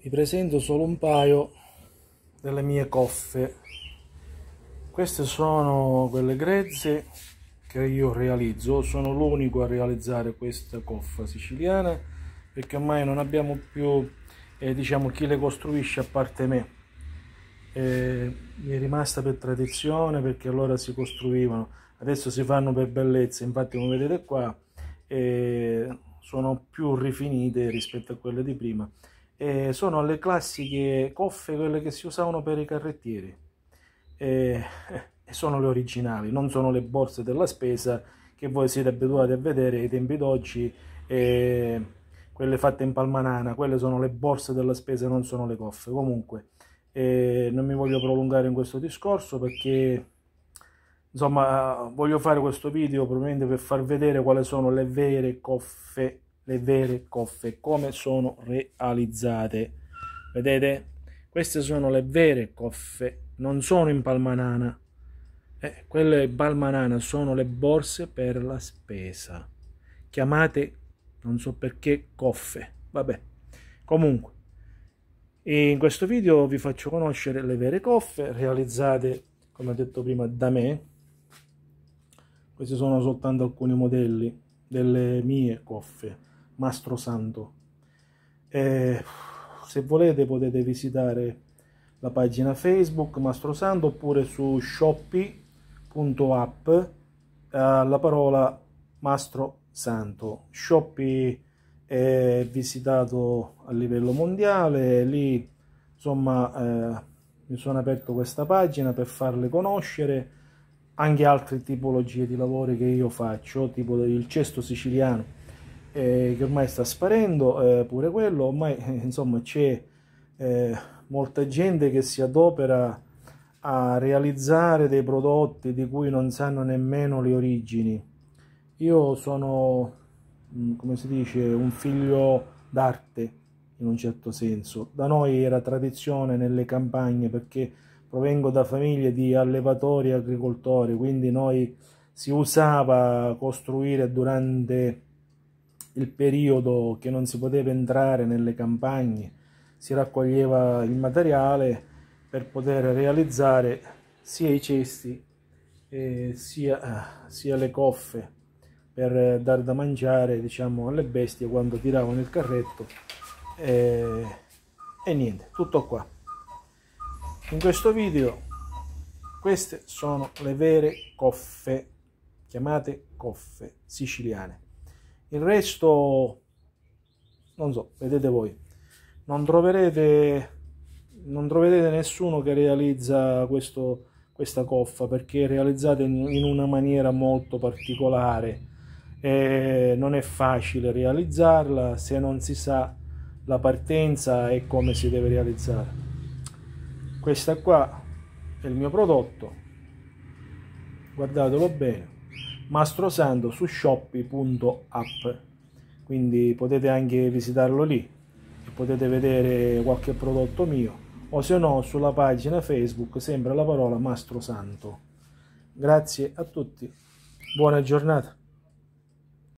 vi presento solo un paio delle mie coffe. Queste sono quelle grezze che io realizzo. Sono l'unico a realizzare questa coffa siciliana perché ormai non abbiamo più eh, diciamo chi le costruisce a parte me. Eh, mi è rimasta per tradizione perché allora si costruivano. Adesso si fanno per bellezza infatti come vedete qua eh, sono più rifinite rispetto a quelle di prima eh, sono le classiche coffe, quelle che si usavano per i carrettieri. Eh, sono le originali, non sono le borse della spesa che voi siete abituati a vedere ai tempi d'oggi, eh, quelle fatte in palmanana, quelle sono le borse della spesa, non sono le coffe. Comunque, eh, non mi voglio prolungare in questo discorso perché insomma voglio fare questo video probabilmente per far vedere quali sono le vere coffe le vere coffe, come sono realizzate. Vedete? Queste sono le vere coffe, non sono in palmanana. Eh, quelle in palmanana sono le borse per la spesa. Chiamate, non so perché, coffe. Vabbè, comunque. In questo video vi faccio conoscere le vere coffe realizzate, come ho detto prima, da me. Questi sono soltanto alcuni modelli delle mie coffe Mastro Santo. E se volete potete visitare la pagina Facebook Mastro Santo oppure su shopee.app eh, parola Mastro Santo. Shopee è visitato a livello mondiale, lì insomma eh, mi sono aperto questa pagina per farle conoscere anche altre tipologie di lavori che io faccio, tipo il cesto siciliano eh, che ormai sta sparendo, eh, pure quello, ormai insomma c'è eh, molta gente che si adopera a realizzare dei prodotti di cui non sanno nemmeno le origini. Io sono, mm, come si dice, un figlio d'arte in un certo senso. Da noi era tradizione nelle campagne perché provengo da famiglie di allevatori e agricoltori, quindi noi si usava costruire durante il periodo che non si poteva entrare nelle campagne, si raccoglieva il materiale per poter realizzare sia i cesti eh, sia, sia, le coffe per dare da mangiare diciamo, alle bestie quando tiravano il carretto e, e niente, tutto qua. In questo video queste sono le vere coffe, chiamate coffe siciliane il resto non so vedete voi. Non troverete non troverete nessuno che realizza questo, questa coffa perché è realizzata in, in una maniera molto particolare. E non è facile realizzarla se non si sa la partenza e come si deve realizzare. Questa qua è il mio prodotto. Guardatelo bene Mastrosando su shopee.app quindi potete anche visitarlo lì e potete vedere qualche prodotto mio o se no sulla pagina Facebook sempre la parola Mastro Santo. Grazie a tutti, buona giornata.